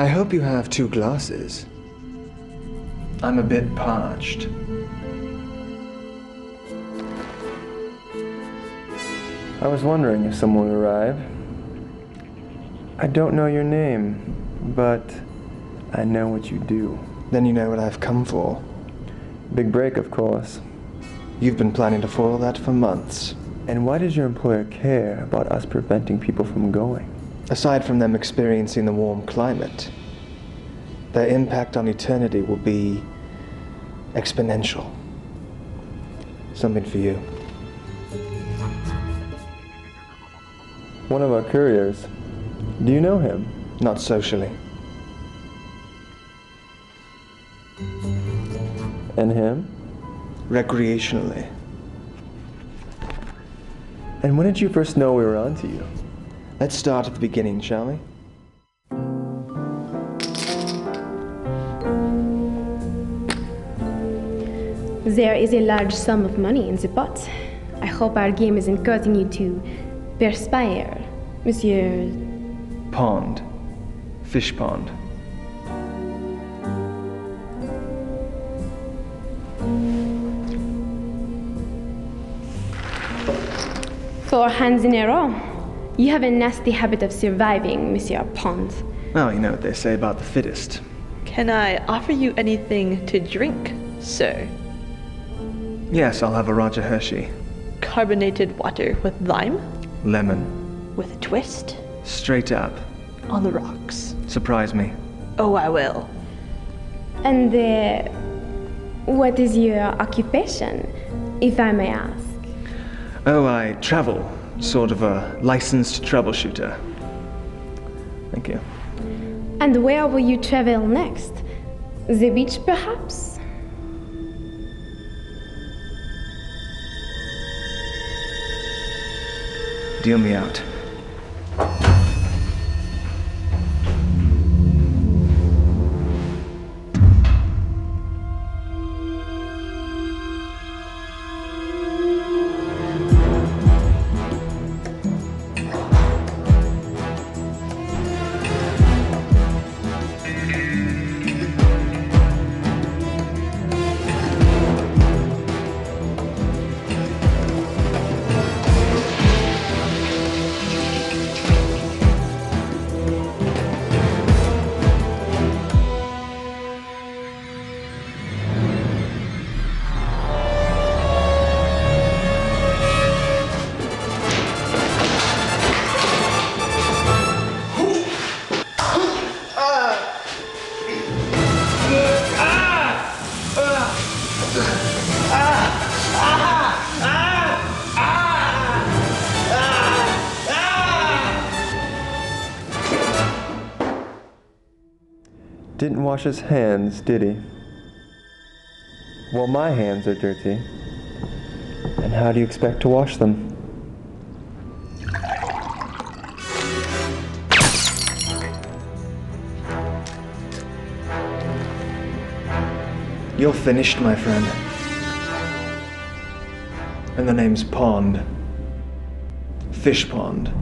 I hope you have two glasses. I'm a bit parched. I was wondering if someone would arrive. I don't know your name, but I know what you do. Then you know what I've come for. Big break, of course. You've been planning to foil that for months. And why does your employer care about us preventing people from going? Aside from them experiencing the warm climate, their impact on eternity will be exponential. Something for you. One of our couriers. Do you know him? Not socially. And him? Recreationally. And when did you first know we were onto you? Let's start at the beginning, shall we? There is a large sum of money in the pot. I hope our game isn't causing you to perspire, Monsieur. Pond. Fish pond. Four hands in a row. You have a nasty habit of surviving, Monsieur Pond. Well, you know what they say about the fittest. Can I offer you anything to drink, sir? Yes, I'll have a Roger Hershey. Carbonated water with lime? Lemon. With a twist? Straight up. On the rocks. Surprise me. Oh, I will. And uh, what is your occupation, if I may ask? Oh, I travel. Sort of a licensed troubleshooter. Thank you. And where will you travel next? The beach, perhaps? Deal me out. Didn't wash his hands, did he? Well, my hands are dirty. And how do you expect to wash them? You're finished, my friend. And the name's Pond. Fish Pond.